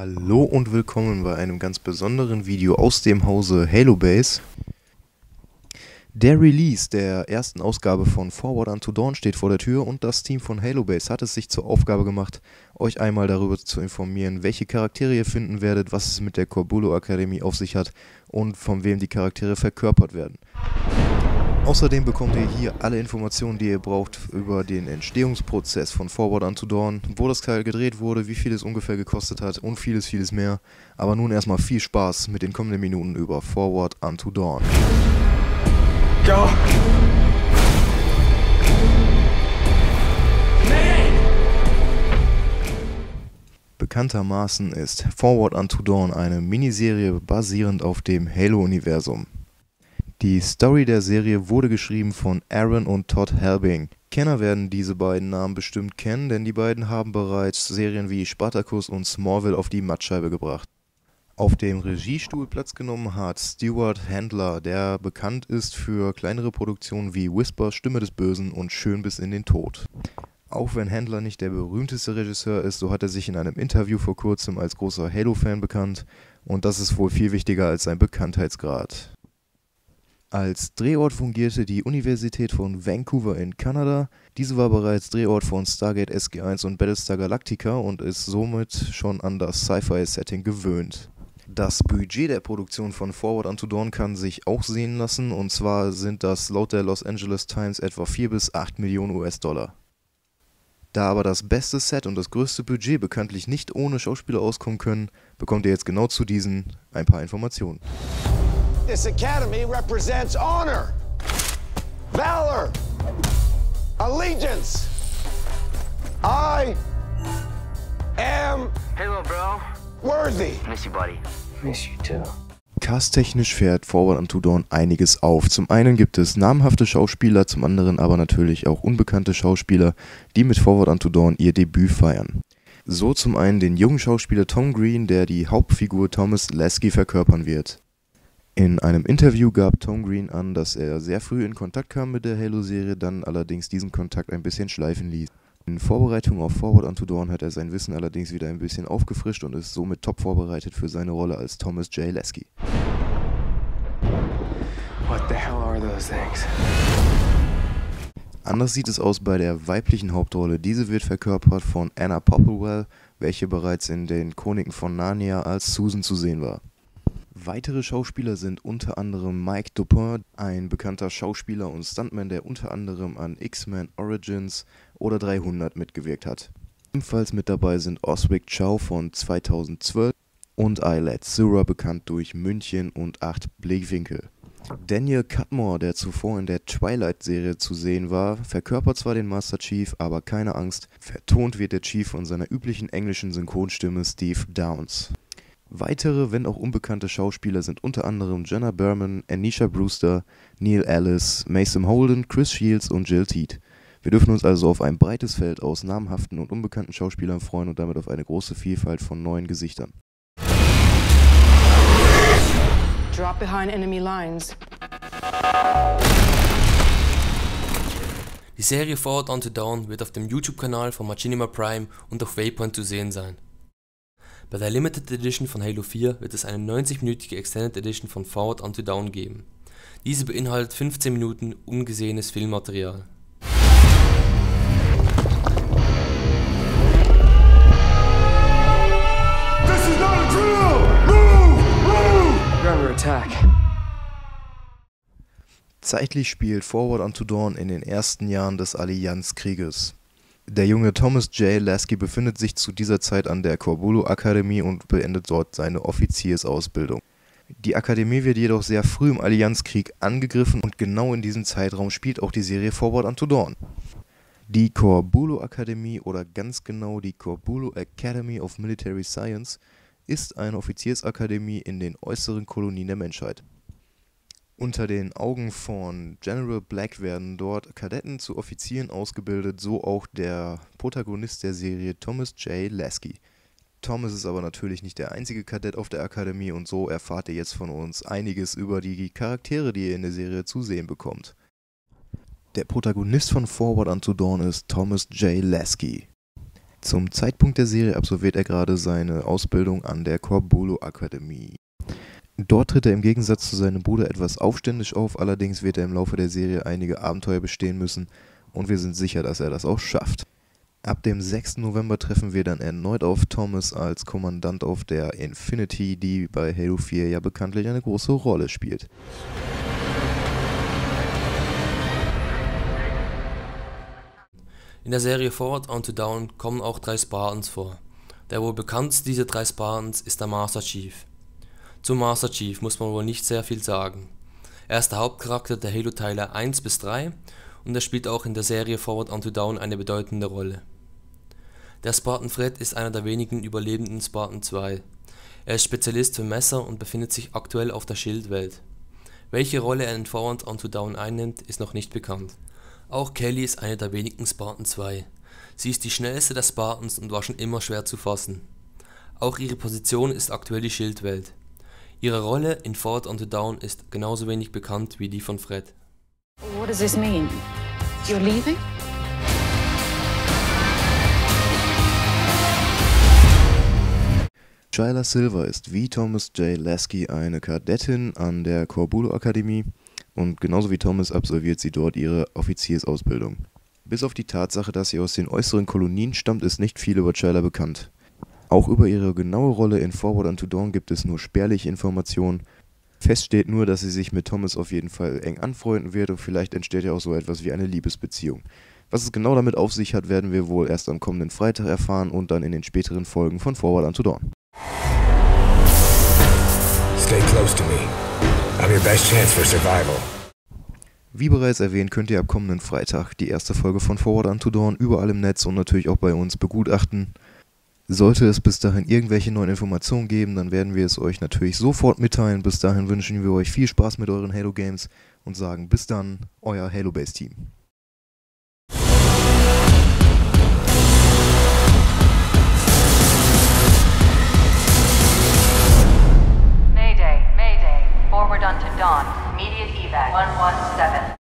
Hallo und willkommen bei einem ganz besonderen Video aus dem Hause Halo Base. Der Release der ersten Ausgabe von Forward Unto Dawn steht vor der Tür und das Team von Halo Base hat es sich zur Aufgabe gemacht, euch einmal darüber zu informieren, welche Charaktere ihr finden werdet, was es mit der Corbulo Akademie auf sich hat und von wem die Charaktere verkörpert werden. Außerdem bekommt ihr hier alle Informationen, die ihr braucht über den Entstehungsprozess von Forward Unto Dawn, wo das Teil gedreht wurde, wie viel es ungefähr gekostet hat und vieles, vieles mehr. Aber nun erstmal viel Spaß mit den kommenden Minuten über Forward Unto Dawn. Go! Bekanntermaßen ist Forward Unto Dawn eine Miniserie basierend auf dem Halo-Universum. Die Story der Serie wurde geschrieben von Aaron und Todd Helbing. Kenner werden diese beiden Namen bestimmt kennen, denn die beiden haben bereits Serien wie Spartacus und Smallville auf die Mattscheibe gebracht. Auf dem Regiestuhl Platz genommen hat Stuart Handler, der bekannt ist für kleinere Produktionen wie Whisper, Stimme des Bösen und Schön bis in den Tod. Auch wenn Handler nicht der berühmteste Regisseur ist, so hat er sich in einem Interview vor kurzem als großer Halo-Fan bekannt und das ist wohl viel wichtiger als sein Bekanntheitsgrad. Als Drehort fungierte die Universität von Vancouver in Kanada. Diese war bereits Drehort von Stargate SG-1 und Battlestar Galactica und ist somit schon an das Sci-Fi-Setting gewöhnt. Das Budget der Produktion von Forward Unto Dawn kann sich auch sehen lassen und zwar sind das laut der Los Angeles Times etwa 4 bis 8 Millionen US-Dollar. Da aber das beste Set und das größte Budget bekanntlich nicht ohne Schauspieler auskommen können, bekommt ihr jetzt genau zu diesen ein paar Informationen. This academy represents honor, valor, allegiance. I am Halo, bro. Worthy. Miss you, buddy. Miss you too. Casttechnisch fährt Forward Unto Dawn einiges auf. Zum einen gibt es namhafte Schauspieler, zum anderen aber natürlich auch unbekannte Schauspieler, die mit Forward Unto Dawn ihr Debüt feiern. So zum einen den jungen Schauspieler Tom Green, der die Hauptfigur Thomas Lasky verkörpern wird. In einem Interview gab Tom Green an, dass er sehr früh in Kontakt kam mit der Halo-Serie, dann allerdings diesen Kontakt ein bisschen schleifen ließ. In Vorbereitung auf Forward Unto Dawn hat er sein Wissen allerdings wieder ein bisschen aufgefrischt und ist somit top vorbereitet für seine Rolle als Thomas J. Lasky. What the hell are those things? Anders sieht es aus bei der weiblichen Hauptrolle. Diese wird verkörpert von Anna Popplewell, welche bereits in den Chroniken von Narnia als Susan zu sehen war. Weitere Schauspieler sind unter anderem Mike Dupin, ein bekannter Schauspieler und Stuntman, der unter anderem an X-Men Origins oder 300 mitgewirkt hat. Ebenfalls mit dabei sind Osric Chow von 2012 und Eilad Sura, bekannt durch München und 8 Blickwinkel. Daniel Cutmore, der zuvor in der Twilight-Serie zu sehen war, verkörpert zwar den Master Chief, aber keine Angst, vertont wird der Chief von seiner üblichen englischen Synchronstimme Steve Downs. Weitere, wenn auch unbekannte Schauspieler sind unter anderem Jenna Berman, Anisha Brewster, Neil Ellis, Mason Holden, Chris Shields und Jill Teed. Wir dürfen uns also auf ein breites Feld aus namhaften und unbekannten Schauspielern freuen und damit auf eine große Vielfalt von neuen Gesichtern. Drop behind enemy lines. Die Serie Forward Unto Dawn wird auf dem YouTube-Kanal von Machinima Prime und auf Waypoint zu sehen sein. Bei der Limited Edition von Halo 4 wird es eine 90-minütige Extended Edition von Forward Unto Dawn geben. Diese beinhaltet 15 Minuten ungesehenes Filmmaterial. Zeitlich spielt Forward Unto Dawn in den ersten Jahren des Allianzkrieges. Der junge Thomas J. Lasky befindet sich zu dieser Zeit an der Corbulo Akademie und beendet dort seine Offiziersausbildung. Die Akademie wird jedoch sehr früh im Allianzkrieg angegriffen und genau in diesem Zeitraum spielt auch die Serie Forward Unto Dawn. Die Corbulo Akademie oder ganz genau die Corbulo Academy of Military Science ist eine Offiziersakademie in den äußeren Kolonien der Menschheit. Unter den Augen von General Black werden dort Kadetten zu Offizieren ausgebildet, so auch der Protagonist der Serie Thomas J. Lasky. Thomas ist aber natürlich nicht der einzige Kadett auf der Akademie und so erfahrt ihr jetzt von uns einiges über die Charaktere, die ihr in der Serie zu sehen bekommt. Der Protagonist von Forward Unto Dawn ist Thomas J. Lasky. Zum Zeitpunkt der Serie absolviert er gerade seine Ausbildung an der Corbulo Akademie. Dort tritt er im Gegensatz zu seinem Bruder etwas aufständisch auf, allerdings wird er im Laufe der Serie einige Abenteuer bestehen müssen und wir sind sicher, dass er das auch schafft. Ab dem 6. November treffen wir dann erneut auf Thomas als Kommandant auf der Infinity, die bei Halo 4 ja bekanntlich eine große Rolle spielt. In der Serie Forward Onto Down kommen auch drei Spartans vor. Der wohl bekannteste dieser drei Spartans ist der Master Chief. Zum Master Chief muss man wohl nicht sehr viel sagen. Er ist der Hauptcharakter der Halo-Teile 1 bis 3 und er spielt auch in der Serie Forward Onto Down eine bedeutende Rolle. Der Spartan Fred ist einer der wenigen überlebenden Spartan 2. Er ist Spezialist für Messer und befindet sich aktuell auf der Schildwelt. Welche Rolle er in Forward Onto Down einnimmt, ist noch nicht bekannt. Auch Kelly ist eine der wenigen Spartan 2. Sie ist die schnellste der Spartans und war schon immer schwer zu fassen. Auch ihre Position ist aktuell die Schildwelt. Ihre Rolle in Forward Onto Down ist genauso wenig bekannt wie die von Fred. What does this mean? You're leaving? Shyla Silver ist wie Thomas J. Lasky eine Kadettin an der Corbulo Akademie und genauso wie Thomas absolviert sie dort ihre Offiziersausbildung. Bis auf die Tatsache, dass sie aus den äußeren Kolonien stammt, ist nicht viel über Shyla bekannt. Auch über ihre genaue Rolle in Forward Unto Dawn gibt es nur spärliche Informationen. Fest steht nur, dass sie sich mit Thomas auf jeden Fall eng anfreunden wird und vielleicht entsteht ja auch so etwas wie eine Liebesbeziehung. Was es genau damit auf sich hat, werden wir wohl erst am kommenden Freitag erfahren und dann in den späteren Folgen von Forward Unto Dawn. Stay close to me. I'm your best chance for survival. Wie bereits erwähnt, könnt ihr ab kommenden Freitag die erste Folge von Forward Unto Dawn überall im Netz und natürlich auch bei uns begutachten. Sollte es bis dahin irgendwelche neuen Informationen geben, dann werden wir es euch natürlich sofort mitteilen. Bis dahin wünschen wir euch viel Spaß mit euren Halo Games und sagen bis dann, euer Halo Base Team. Mayday, Mayday, forward unto dawn, immediate evac 117.